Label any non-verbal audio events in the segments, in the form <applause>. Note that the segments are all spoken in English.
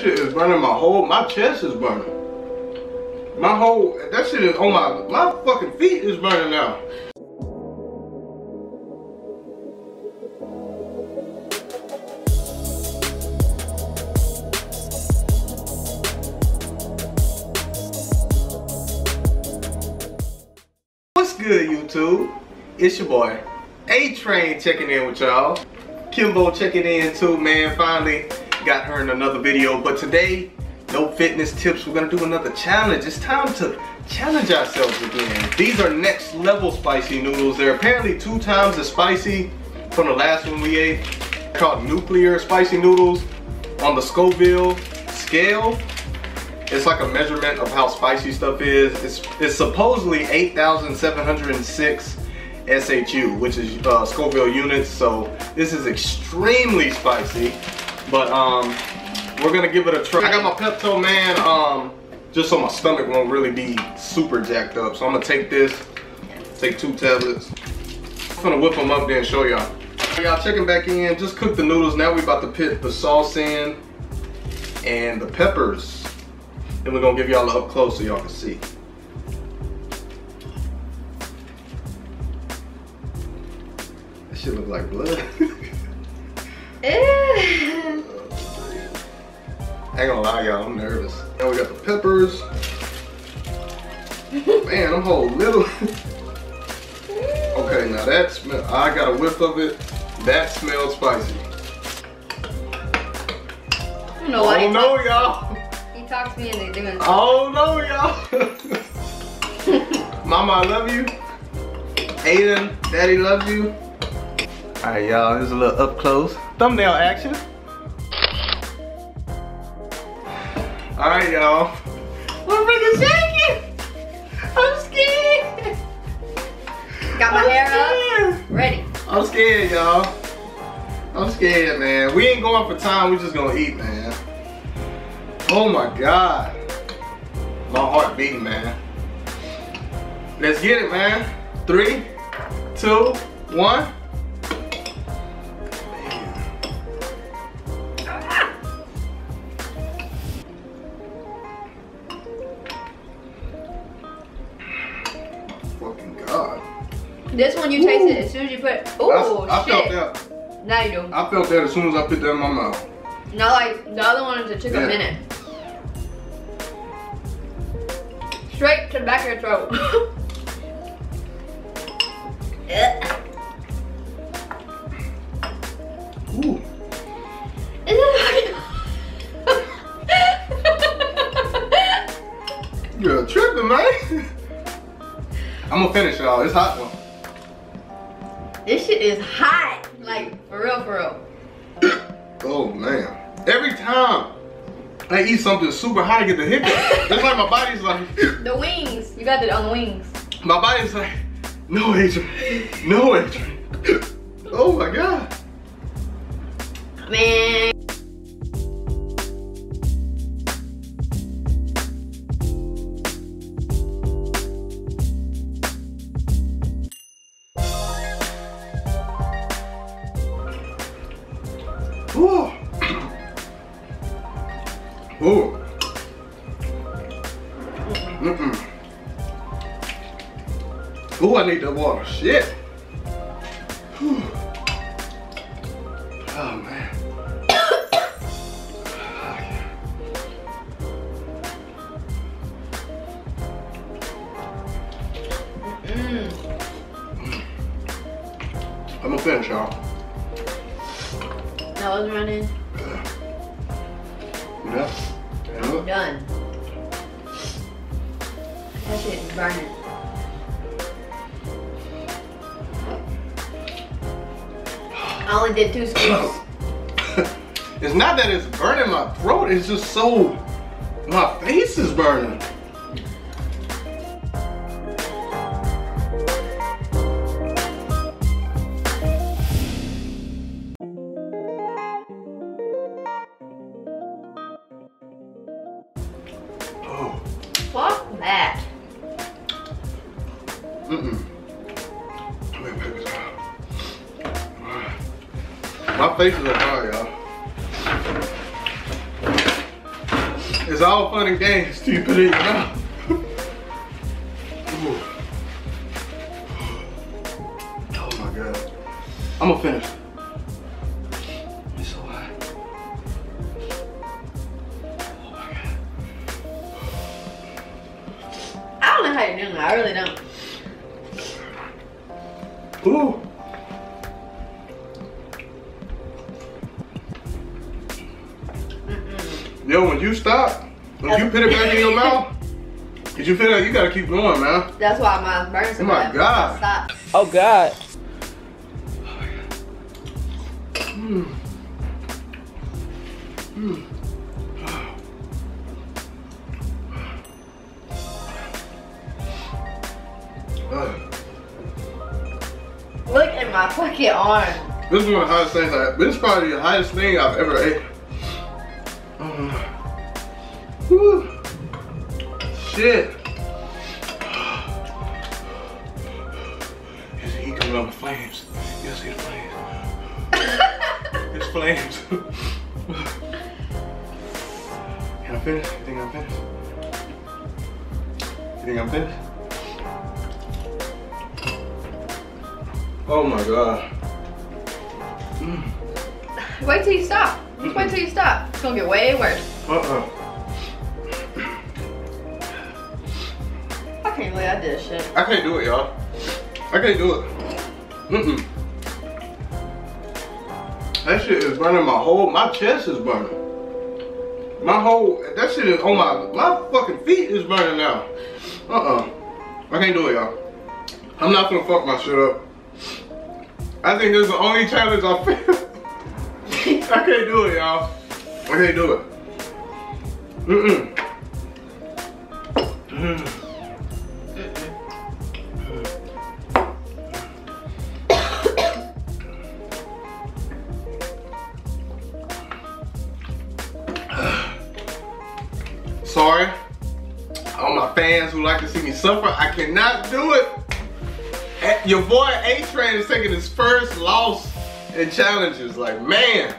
Shit is burning my whole, my chest is burning. My whole, that shit is on my, my fucking feet is burning now. What's good, YouTube? It's your boy, A-Train checking in with y'all. Kimbo checking in too, man. Finally got her in another video. But today, no fitness tips. We're gonna do another challenge. It's time to challenge ourselves again. These are next level spicy noodles. They're apparently two times as spicy from the last one we ate. Called nuclear spicy noodles on the Scoville scale. It's like a measurement of how spicy stuff is. It's, it's supposedly 8,706 SHU, which is uh, Scoville units. So this is extremely spicy, but um, we're gonna give it a try. I got my Pepto Man, um, just so my stomach won't really be super jacked up. So I'm gonna take this, take two tablets. I'm gonna whip them up there and show y'all. Y'all checking back in, just cook the noodles. Now we about to put the sauce in and the peppers. And we're gonna give y'all up close so y'all can see. That shit look like blood. <laughs> I ain't gonna lie, y'all, I'm nervous. Now we got the peppers. Man, I'm whole little. <laughs> okay, now that smell, I got a whiff of it. That smells spicy. I don't know why Oh no, y'all. he talks me into doing Oh no, y'all. <laughs> Mama, I love you. Aiden, Daddy loves you. All right, y'all, this is a little up close. Thumbnail action. All right, y'all. I'm freaking shaking. I'm scared. Got my I'm hair up. Ready. I'm scared, y'all. I'm scared, man. We ain't going for time. We just gonna eat, man. Oh my God. My heart beating, man. Let's get it, man. Three, two, one. This one you taste it as soon as you put it. Oh I, I shit. felt that. Now you do. I felt that as soon as I put that in my mouth. Not like the other ones, it took Yeah. a minute. Straight to the back of your throat. <laughs> Ooh. Is it fucking- <laughs> You're tripping, man. <laughs> I'm gonna finish it all. It's hot one. Is hot. Like, for real, for real. Oh man. Every time I eat something super hot, I get the hiccup. it's like my body's like, <laughs> The wings. You got it on oh, the wings. my body's like, no Adrian, no Adrian. Oh my god. Man. Ooh. Ooh. Mm-mm. Ooh, I need that water. Shit. Running. Yeah. I'm done. That shit is burning. I only did two scoops. <coughs> it's not that it's burning my throat, it's just so my face is burning. Mm-mm. My face is on y'all. It's all fun and games till you it oh my god. I'm gonna finish. It's so hot. Oh my god. I don't know how you're doing that. I really don't. Ooh. Yo, when you stop, when you put it back in your mouth, did you feel like you gotta keep going, man? That's why mine burns so Oh my bad. God. Stop. Oh God. <sighs> Mm. Mm. Uh, Look my fucking arm. This is one of the hottest things I, this is probably the hottest thing I've ever ate. Uh, <sighs> whew. Shit. There's heat coming on the flames. <laughs> You see the flames? It's flames. Can I finish? You think I'm finished? You think I'm finished? Oh my god. <sighs> Wait till you stop. Just wait till you stop. It's gonna get way worse. Uh-uh. I can't believe I did shit. I can't do it, y'all. I can't do it. Mm-mm. That shit is burning my whole, my chest is burning. My whole, that shit is on my, my fucking feet is burning now. Uh-uh. I can't do it, y'all. I'm not gonna fuck my shit up. I think this is the only challenge I feel. <laughs> I can't do it, y'all. I can't do it. Mm-mm. Mm. Sorry. All my fans who like to see me suffer, I cannot do it. Your boy A-Train is taking his first loss in challenges. Like, man.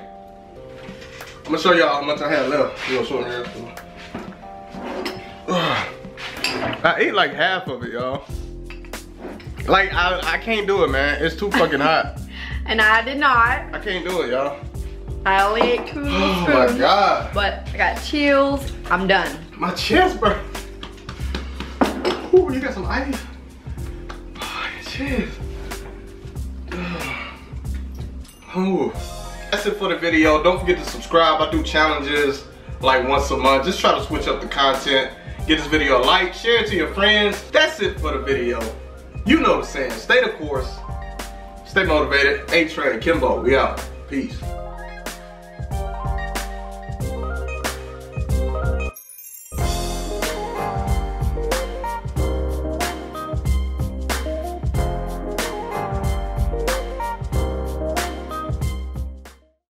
I'm gonna show y'all how much I have left. You gonna show me? <sighs> I ate like half of it, y'all. Like, I, I can't do it, man. It's too fucking hot. <laughs> And I did not. I can't do it, y'all. I only ate two <sighs> Oh my spoons. god. But I got chills. I'm done. My chest burn. Ooh, you got some ice? <sighs> Oh. That's it for the video. Don't forget to subscribe. I do challenges like once a month. Just try to switch up the content. Get this video a like, share it to your friends. That's it for the video. You know the saying. Stay the course. Stay motivated. A-Train, Kimbo, we out. Peace.